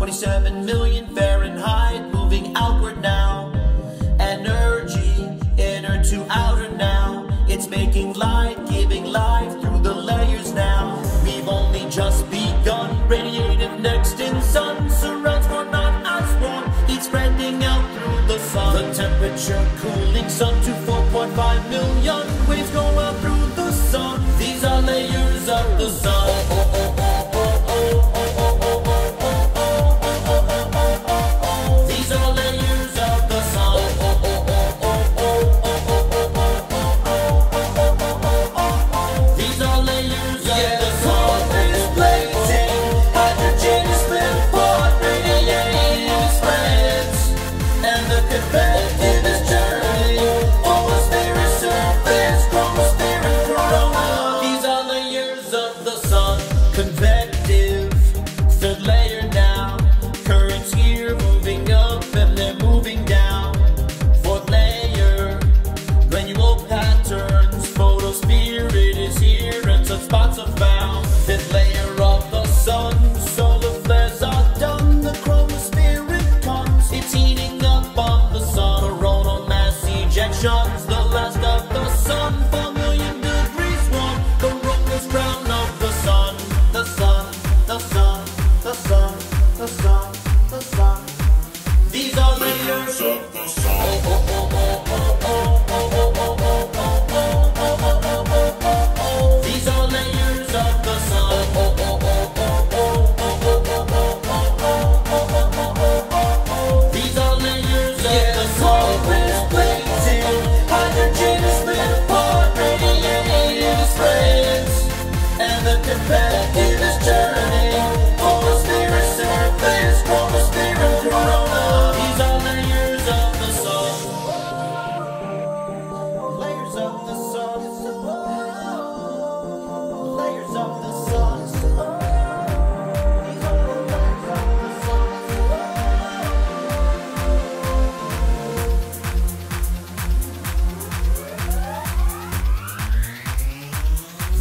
for it's now 27 million Fahrenheit, moving outward now. Energy, inner to outer now. It's making light, giving life through the layers now. We've only just begun. Radiative next in sun surrounds core not as warm. Heat spreading out through the sun. The temperature cooling sun to 4.5 million. Waves go out through the sun. These are layers of the sun.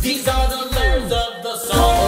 These are the lyrics of the song.